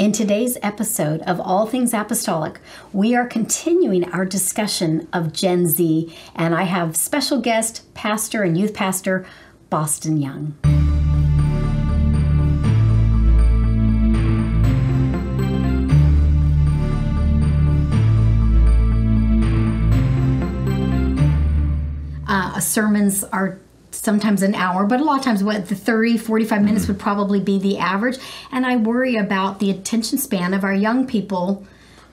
In today's episode of All Things Apostolic, we are continuing our discussion of Gen Z, and I have special guest, pastor and youth pastor Boston Young. Uh, sermons are sometimes an hour, but a lot of times what the 30, 45 minutes mm-hmm. would probably be the average. And I worry about the attention span of our young people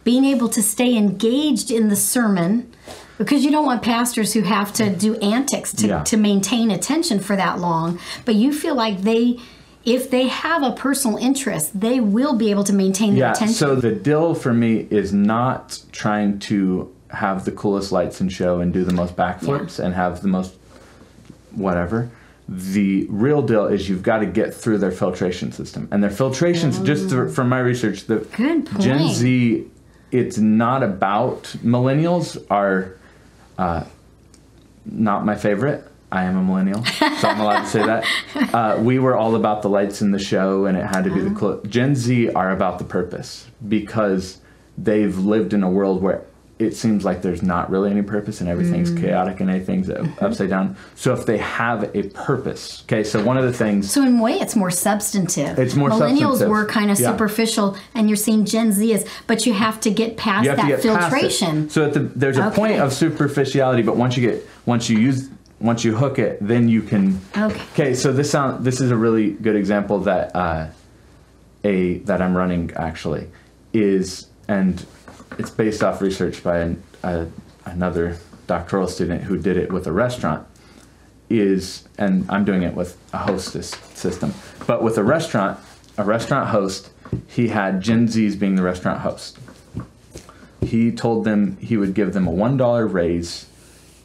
being able to stay engaged in the sermon because you don't want pastors who have to do antics to, Yeah. to maintain attention for that long. But you feel like they, if they have a personal interest, they will be able to maintain their Yeah, attention. so the deal for me is not trying to have the coolest lights and show and do the most backflips and have the most whatever. The real deal is you've got to get through their filtration system. And their filtrations, just to, from my research, the Oh. Gen. Z, it's not about millennials are uh, not my favorite. I am a millennial, so I'm allowed to say that. Uh, we were all about the lights in the show, and it had to be Uh-huh. the cool. Gen Z are about the purpose because they've lived in a world where it seems like there's not really any purpose and everything's Mm. chaotic and everything's upside down. So if they have a purpose, okay. So one of the things So in a way, it's more substantive. It's more Millennials substantive. were kind of Yeah. superficial, and you're seeing Gen Z is, but you have to get past that get filtration. past. So at the, there's a Okay. point of superficiality, but once you get once you use once you hook it, then you can. Okay. Okay, so this sound this is a really good example that uh, a that I'm running actually is and it's based off research by an, a, another doctoral student who did it with a restaurant is and I'm doing it with a hostess system but with a restaurant a restaurant host he had Gen Z's being the restaurant host. He told them he would give them a one dollar raise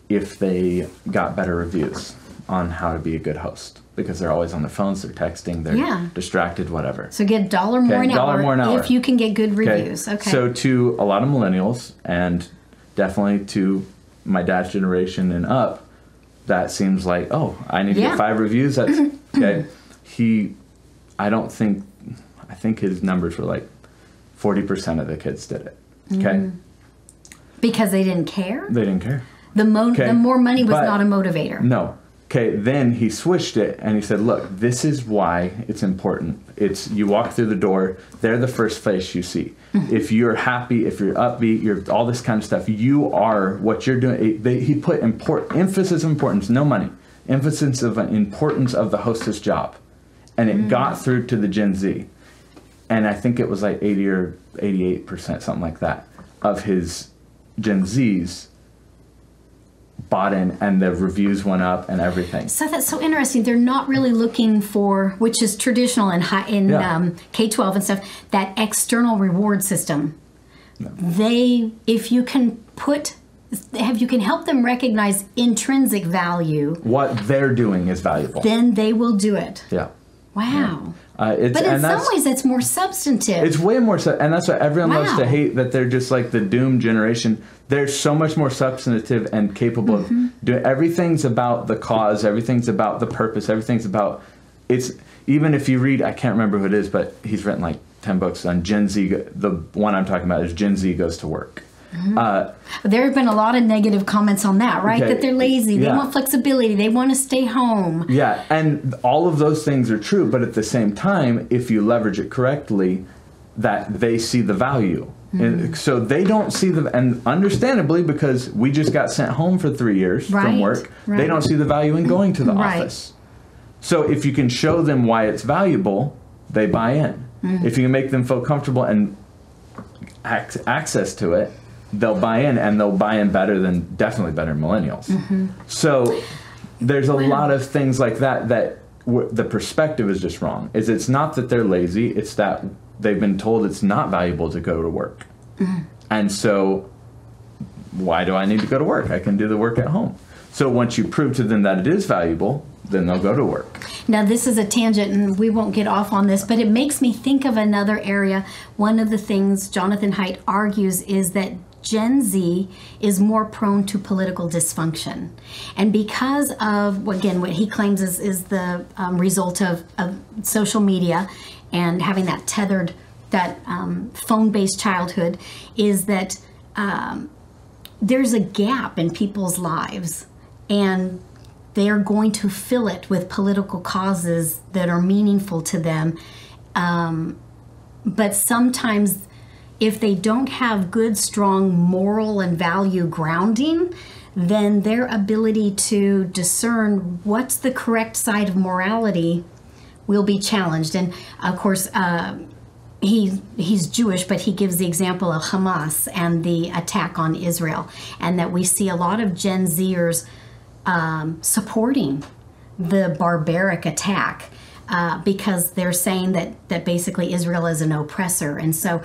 if they got better reviews on how to be a good host because they're always on their phones they're texting they're Yeah. distracted whatever So get dollar more, Okay, an, dollar hour more an hour. if you can get good reviews. Okay. So to a lot of millennials and definitely to my dad's generation and up, that seems like oh, I need to Yeah. get five reviews. That's okay. He, I don't think, I think his numbers were like forty percent of the kids did it. Okay, Mm-hmm. because they didn't care. they didn't care. The mo- Okay, the more money was but- not a motivator. No. Okay, then he switched it and he said, "Look, this is why it's important. It's you walk through the door, they're the first face you see. Mm-hmm. if you're happy, if you're upbeat, you're all this kind of stuff. You are what you're doing." It- they, he put import, emphasis of importance, no money, emphasis of importance of the hostess job, and it mm. got through to the Gen Z, and I think it was like 80 or 88 percent, something like that, of his Gen Zs bought in and the reviews went up and everything. So that's so interesting. They're not really looking for, which is traditional in high, in Yeah. um, K twelve and stuff, that external reward system. They, if you can put, have you can help them recognize intrinsic value, What they're doing is valuable. then they will do it. yeah. Wow. Uh, it's, But in some ways, it's more substantive. it's way more so, and that's why everyone loves to hate that they're just like the doomed generation. They're so much more substantive and capable Mm-hmm. of doing everything's about the cause, everything's about the purpose, everything's about it's even if you read I can't remember who it is, but he's written like ten books on Gen Z. The one I'm talking about is Gen Z goes to work. Uh, there have been a lot of negative comments on that, right? Okay. That they're lazy, they want flexibility, they want to stay home. Yeah, and all of those things are true, but at the same time, if you leverage it correctly, that they see the value. Mm-hmm. And so they don't see the, and understandably, because we just got sent home for three years Right, from work, right. they don't see the value in going to the Right. office. So if you can show them why it's valuable, they buy in. Mm-hmm. If you can make them feel comfortable and ac- access to it, they'll buy in, and they'll buy in better than definitely better millennials. Mm-hmm. So there's a lot of things like that that w- the perspective is just wrong. Is it's not that they're lazy; it's that they've been told it's not valuable to go to work, and so why do I need to go to work? I can do the work at home. So once you prove to them that it is valuable, then they'll go to work. Now, this is a tangent, and we won't get off on this, but it makes me think of another area. One of the things Jonathan Haidt argues is that Gen Z is more prone to political dysfunction. And because of, again, what he claims is, is the um, result of, of social media and having that tethered that um, phone-based childhood is that um, there's a gap in people's lives, and they are going to fill it with political causes that are meaningful to them. Um, but sometimes, if they don't have good, strong moral and value grounding, then their ability to discern what's the correct side of morality will be challenged. And of course, uh, he he's Jewish, but he gives the example of Hamas and the attack on Israel, and that we see a lot of Gen Zers um, supporting the barbaric attack uh, because they're saying that that basically Israel is an oppressor, and so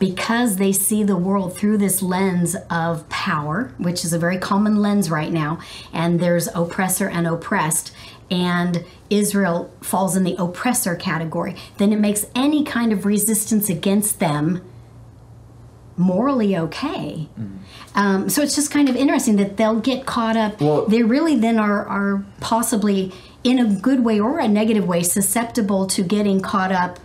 because they see the world through this lens of power, which is a very common lens right now, and there's oppressor and oppressed, and Israel falls in the oppressor category, then it makes any kind of resistance against them morally okay. Mm. Um, so it's just kind of interesting that they'll get caught up. Well, they really then are, are possibly, in a good way or a negative way, susceptible to getting caught up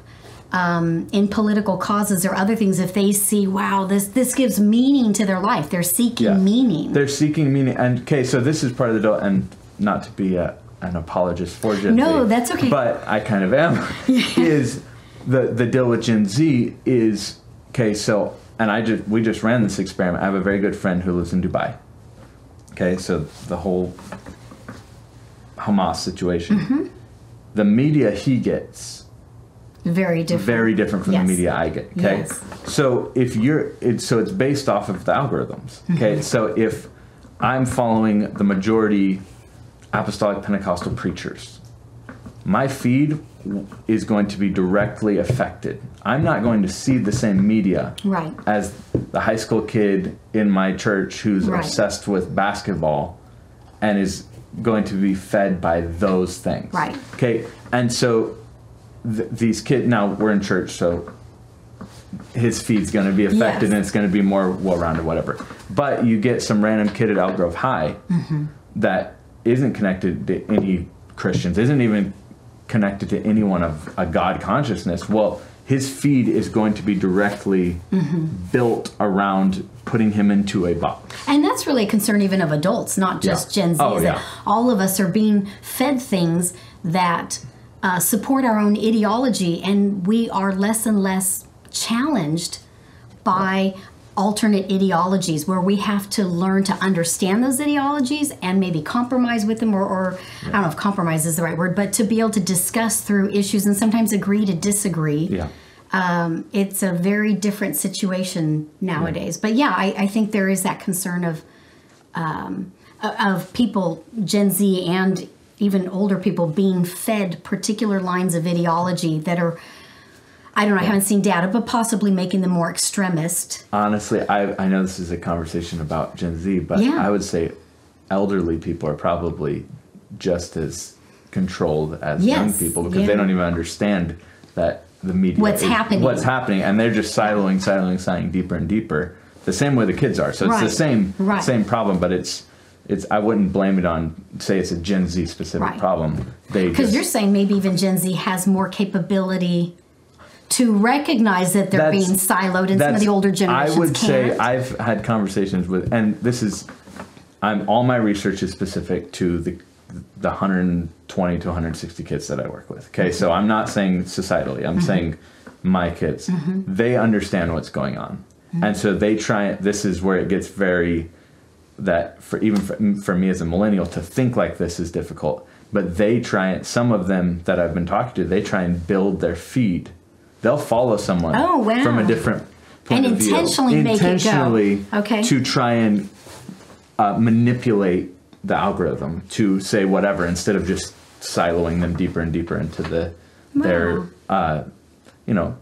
um, in political causes or other things if they see wow this this gives meaning to their life. They're seeking yeah. meaning. They're seeking meaning. And okay so this is part of the deal and not to be a, an apologist for Gen no Z, that's okay. but I kind of am is the the deal with Gen Z is okay so and I just we just ran this experiment. I have a very good friend who lives in Dubai. Okay so the whole Hamas situation. Mm-hmm. the media he gets very different. Very different from yes. the media I get. Okay. Yes. So if you're, it, so it's based off of the algorithms. Okay. Mm-hmm. So if I'm following the majority apostolic Pentecostal preachers, my feed is going to be directly affected. I'm not going to see the same media right. as the high school kid in my church who's right. obsessed with basketball and is going to be fed by those things. Right. Okay. And so th- these kids now we're in church, so his feed's going to be affected yes. and it's going to be more well-rounded, whatever. But you get some random kid at Elk Grove High mm-hmm. that isn't connected to any Christians, isn't even connected to anyone of a God consciousness. Well, his feed is going to be directly mm-hmm. built around putting him into a box. And that's really a concern even of adults, not just yeah. Gen Z. Oh, yeah. All of us are being fed things that uh, support our own ideology, and we are less and less challenged by alternate ideologies where we have to learn to understand those ideologies and maybe compromise with them or, or yeah. i don't know if compromise is the right word but to be able to discuss through issues and sometimes agree to disagree yeah. Um, it's a very different situation nowadays yeah. but yeah I, I, think there is that concern of um, of people gen z and even older people being fed particular lines of ideology that are I don't know, I haven't seen data, but possibly making them more extremist. Honestly, I, I know this is a conversation about Gen Z, but yeah. I would say elderly people are probably just as controlled as yes. young people because yeah. they don't even understand that the media what's is, happening what's happening and they're just siloing siloing siloing deeper and deeper the same way the kids are so it's right. the same right. same problem but it's it's I wouldn't blame it on say it's a Gen Z specific right. problem. They because you're saying maybe even Gen Z has more capability to recognize that they're being siloed, and some of the older generations I would can't. say I've had conversations with, and this is, I'm all my research is specific to the the 120 to 160 kids that I work with. Okay, mm-hmm. so I'm not saying societally. I'm mm-hmm. saying my kids. Mm-hmm. They understand what's going on, and so they try. This is where it gets very that for even for, for, me as a millennial to think like this is difficult but they try and some of them that i've been talking to they try and build their feed they'll follow someone oh, wow. from a different point and of intentionally view intentionally make it go. Okay. to try and uh, manipulate the algorithm to say whatever instead of just siloing them deeper and deeper into the wow. their uh, you know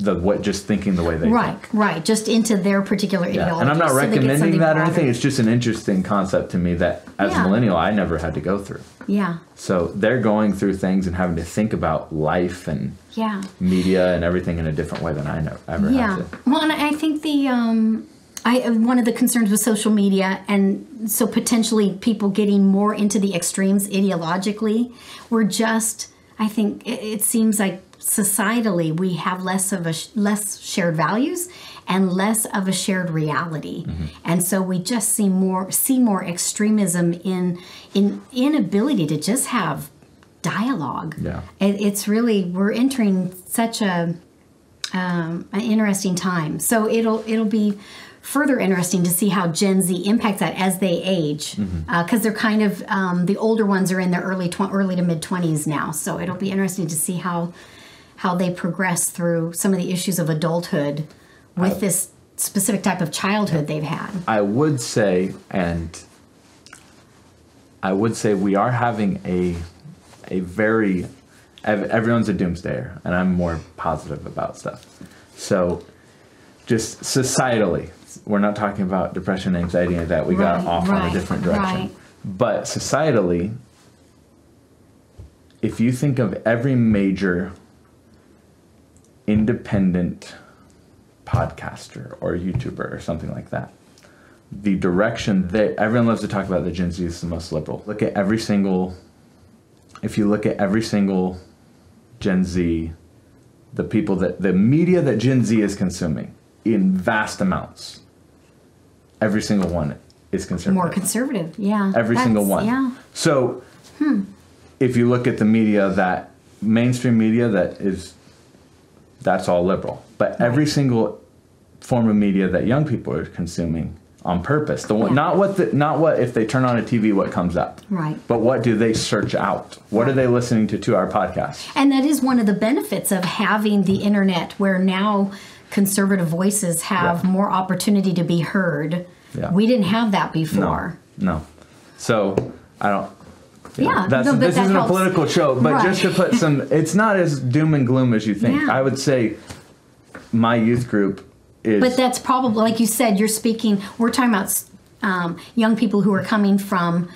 the what just thinking the way they right think. right just into their particular yeah. ideology and i'm not so recommending that or anything it's just an interesting concept to me that as yeah. a millennial i never had to go through yeah so they're going through things and having to think about life and yeah media and everything in a different way than i never ever yeah had to. well and i think the um I one of the concerns with social media, and so potentially people getting more into the extremes ideologically, we're just. I think it, it seems like societally we have less of a less shared values and less of a shared reality. And so we just see more see more extremism in in inability to just have dialogue. Yeah. it, it's really we're entering such a um, an interesting time. So it'll it'll be further interesting to see how gen z impacts that as they age because they're kind of um, the older ones are in their early tw- early to mid 20s now. So it'll be interesting to see how how they progress through some of the issues of adulthood with this specific type of childhood they've had I would say, and I would say we are having a a very everyone's a doomsdayer, and I'm more positive about stuff. So, just societally, we're not talking about depression, anxiety, and that we got Right, off on a different direction. right. But societally, if you think of every major independent podcaster or YouTuber or something like that, the direction that everyone loves to talk about the Gen Z is the most liberal. Look at every single, if you look at every single Gen Z, the people that, the media that Gen Z is consuming in vast amounts, every single one is conservative. more conservative yeah Every single one. yeah So, hmm. if you look at the media that mainstream media that is, that's all liberal. But every single form of media that young people are consuming on purpose, the one, Yeah. not what the, not what if they turn on a TV, what comes up, Right. But what do they search out? What are they listening to to our podcast? And that is one of the benefits of having the internet, where now conservative voices have Yeah. more opportunity to be heard. Yeah. We didn't have that before. No. No. So I don't. Yeah, that's, no, this that isn't helps. a political show, but Right. just to put some, it's not as doom and gloom as you think. Yeah. I would say my youth group is. But that's probably, like you said, you're speaking, we're talking about um, young people who are coming from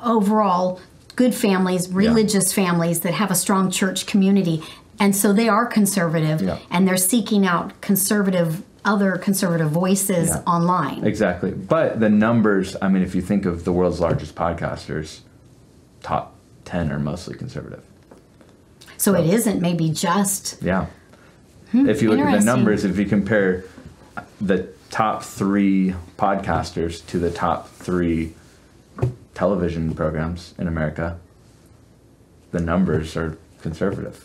overall good families, religious families that have a strong church community. And so they are conservative Yeah. and they're seeking out conservative, other conservative voices Yeah. online. Exactly. But the numbers, I mean, if you think of the world's largest podcasters, top 10 are mostly conservative. So it isn't maybe just Yeah. if you look at the Hmm, numbers, if you compare the top three podcasters to the top three television programs in America, the numbers are conservative.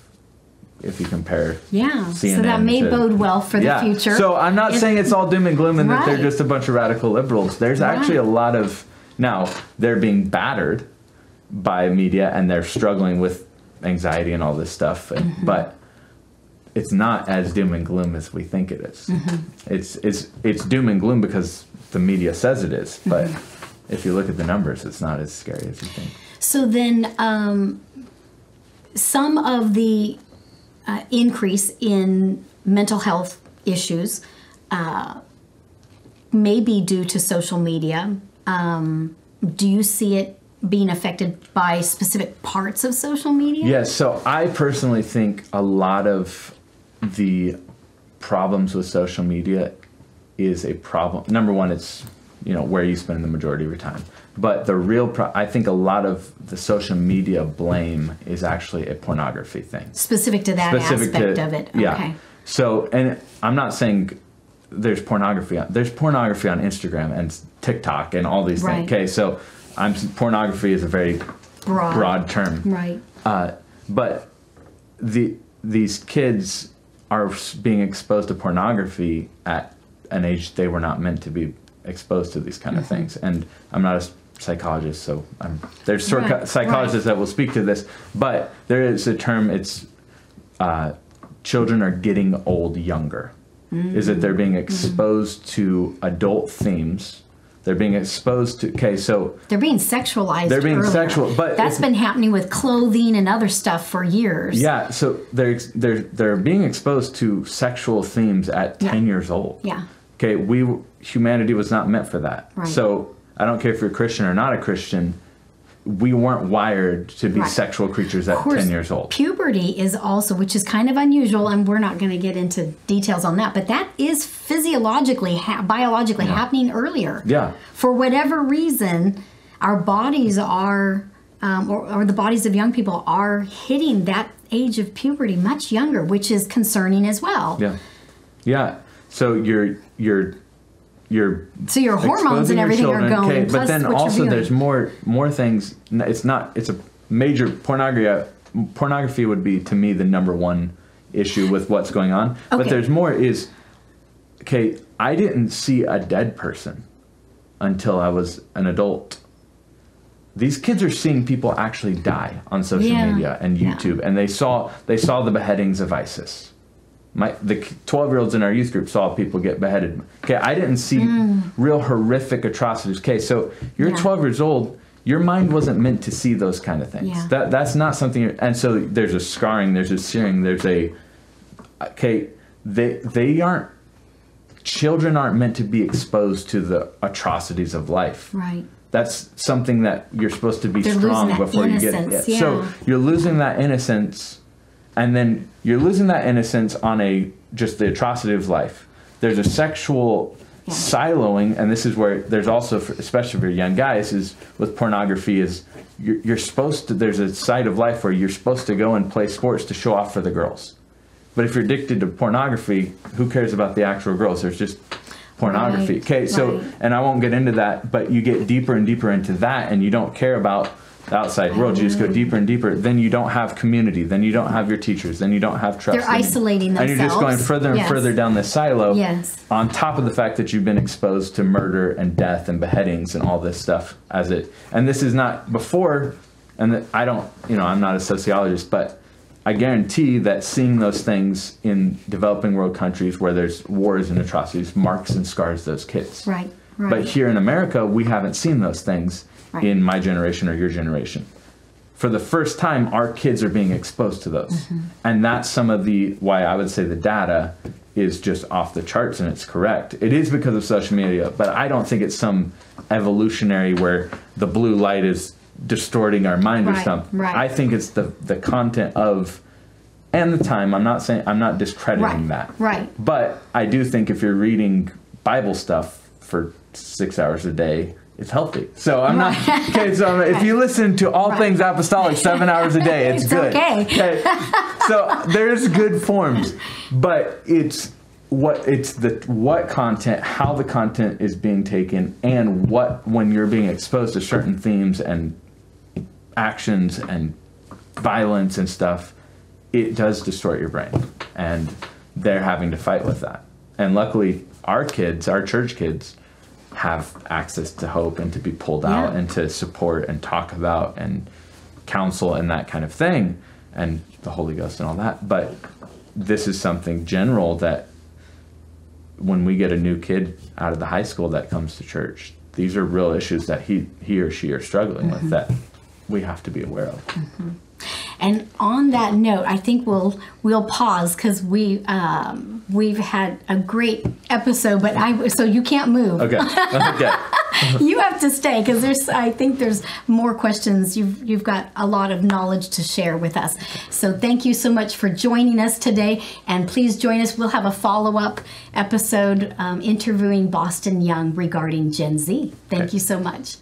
If you compare Yeah, so that may to- bode well for the yeah. future. So I'm not If- saying it's all doom and gloom and that they're just a bunch of radical liberals. There's actually a lot of now they're being battered by media and they're struggling with anxiety and all this stuff. And, Mm-hmm. But it's not as doom and gloom as we think it is. Mm-hmm. It's it's it's doom and gloom because the media says it is. But Mm-hmm. if you look at the numbers, it's not as scary as you think. So then, um, some of the uh, increase in mental health issues uh, may be due to social media. Um, do you see it being affected by specific parts of social media? Yes, so I personally think a lot of the problems with social media is a problem. Number one, it's you know where you spend the majority of your time. But the real, pro- I think a lot of the social media blame is actually a pornography thing. Specific to that aspect of it. Yeah. Okay. So, and I'm not saying there's pornography on there's pornography on Instagram and TikTok and all these Right. things. Okay, so I'm pornography is a very Broad. broad term. Right. Uh, but the these kids are being exposed to pornography at an age they were not meant to be exposed to these kind of Mm-hmm. things. And I'm not a psychologist, so I'm, there's sort Right, psychologists right. that will speak to this. But there is a term. It's uh, children are getting old younger. Is that they're being exposed to adult themes. They're being exposed to. Okay, so They're being sexualized. They're being earlier. sexual, but that's if- been happening with clothing and other stuff for years. Yeah, so they're they're they're being exposed to sexual themes at ten years old. Yeah. Okay, we humanity was not meant for that. Right. So I don't care if you're Christian or not a Christian. We weren't wired to be Right. sexual creatures at course, ten years old. Puberty is also, which is kind of unusual, and we're not going to get into details on that, but that is physiologically, ha- biologically happening earlier. Yeah. For whatever reason, our bodies are um, or, or the bodies of young people are hitting that age of puberty much younger, which is concerning as well. Yeah. Yeah. So you're you're you're So your hormones and your everything are going. okay, but then also there's more more things. It's not. It's a major pornography. Pornography would be to me the number one issue with what's going on. But there's more. Is okay. I didn't see a dead person until I was an adult. These kids are seeing people actually die on social Yeah. media and Yeah. YouTube, and they saw they saw the beheadings of ISIS. My the twelve year olds in our youth group saw people get beheaded. Okay, I didn't see real horrific atrocities. Okay, so you're Mm. Yeah. twelve years old. Your mind wasn't meant to see those kind of things. Yeah. That that's not something. And so there's a scarring. There's a searing. There's a okay. They they aren't. Children aren't meant to be exposed to the atrocities of life right. that's something that you're supposed to be They're strong before you get it. So you're losing that innocence, and then you're losing that innocence on a just the atrocity of life. There's a sexual Yeah. siloing, and this is where there's also, for, especially for young guys, is with pornography is you're, you're supposed to. There's a side of life where you're supposed to go and play sports to show off for the girls. But if you're addicted to pornography, who cares about the actual girls? There's just pornography. Right, Okay, so right. and I won't get into that, but you get deeper and deeper into that, and you don't care about outside world. You just go deeper and deeper. Then you don't have community. Then you don't have your teachers. Then you don't have trust. They're Then you- isolating And you're just going further and Yes. further down the silo. Yes. On top of the fact that you've been exposed to murder and death and beheadings and all this stuff as it, and this is not before, and I don't, you know, I'm not a sociologist, but I guarantee that seeing those things in developing world countries where there's wars and atrocities marks and scars those kids. Right. Right. But here in America, we haven't seen those things Right. in my generation or your generation. For the first time, our kids are being exposed to those. Mm-hmm. And that's some of the why I would say the data is just off the charts and it's correct. It is because of social media, but I don't think it's some evolutionary where the blue light is distorting our mind or something. right. I think it's the the content of and the time. I'm not saying I'm not discrediting Right, that. right. But I do think if you're reading Bible stuff for six hours a day, it's healthy. So I'm not okay. So if you listen to all Right. things apostolic seven hours a day, it's, It's good. okay. So there's good forms, but it's what it's the what content, how the content is being taken, and what when you're being exposed to certain themes and actions and violence and stuff, it does distort your brain. And they're having to fight with that. And luckily, our kids, our church kids, have access to hope and to be pulled out and to support and talk about and counsel and that kind of thing and the Holy Ghost and all that. But this is something general that when we get a new kid out of the high school that comes to church, these are real issues that he he or she are struggling Mm-hmm. with that we have to be aware of. And on that note, I think we'll we'll pause because we um, we've had a great episode, but I so you can't move. Okay. okay. you have to stay because there's I think there's more questions. You've you've got a lot of knowledge to share with us. So thank you so much for joining us today, and please join us. We'll have a follow up episode um, interviewing Boston Young regarding Gen Z. Thank Okay. you so much.